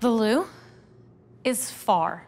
The Lou is far.